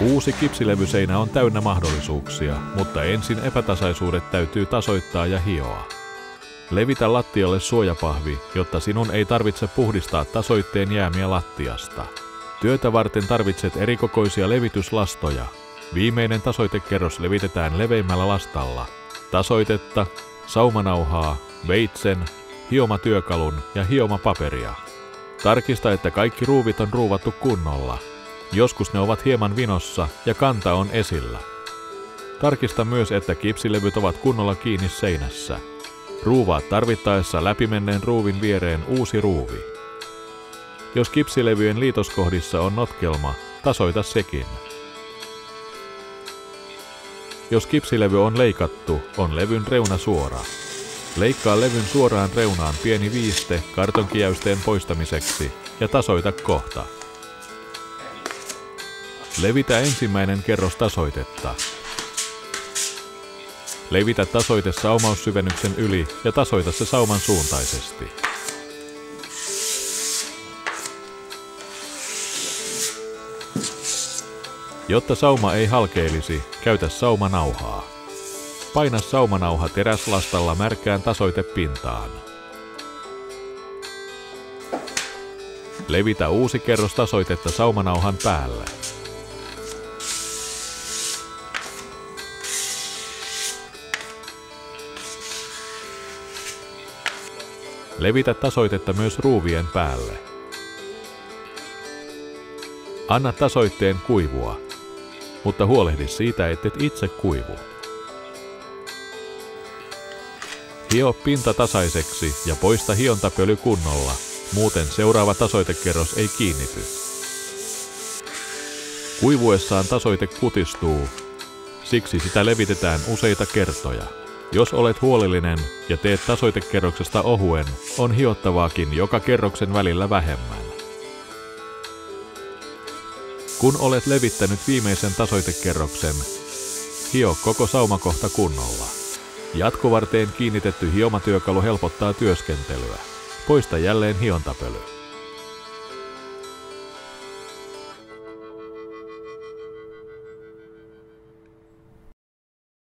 Uusi kipsilevyseinä on täynnä mahdollisuuksia, mutta ensin epätasaisuudet täytyy tasoittaa ja hioa. Levitä lattialle suojapahvi, jotta sinun ei tarvitse puhdistaa tasoitteen jäämiä lattiasta. Työtä varten tarvitset erikokoisia levityslastoja. Viimeinen tasoitekerros levitetään leveimmällä lastalla. Tasoitetta, saumanauhaa, veitsen, hiomatyökalun ja hiomapaperia. Tarkista, että kaikki ruuvit on ruuvattu kunnolla. Joskus ne ovat hieman vinossa ja kanta on esillä. Tarkista myös, että kipsilevyt ovat kunnolla kiinni seinässä. Ruuvaa tarvittaessa läpimenneen ruuvin viereen uusi ruuvi. Jos kipsilevyjen liitoskohdissa on notkelma, tasoita sekin. Jos kipsilevy on leikattu, on levyn reuna suora. Leikkaa levyn suoraan reunaan pieni viiste kartonkijäysteen poistamiseksi ja tasoita kohta. Levitä ensimmäinen kerros tasoitetta. Levitä tasoite saumaussyvennyksen yli ja tasoita se sauman suuntaisesti. Jotta sauma ei halkeilisi, käytä saumanauhaa. Paina saumanauha teräslastalla märkään tasoitepintaan. Levitä uusi kerros tasoitetta saumanauhan päälle. Levitä tasoitetta myös ruuvien päälle. Anna tasoitteen kuivua, mutta huolehdi siitä, ettet itse kuivu. Hio pinta tasaiseksi ja poista hiontapöly kunnolla, muuten seuraava tasoitekerros ei kiinnity. Kuivuessaan tasoite kutistuu, siksi sitä levitetään useita kertoja. Jos olet huolellinen ja teet tasoitekerroksesta ohuen, on hiottavaakin joka kerroksen välillä vähemmän. Kun olet levittänyt viimeisen tasoitekerroksen, hio koko saumakohta kunnolla. Jatkovarteen kiinnitetty hiomatyökalu helpottaa työskentelyä. Poista jälleen hiontapöly.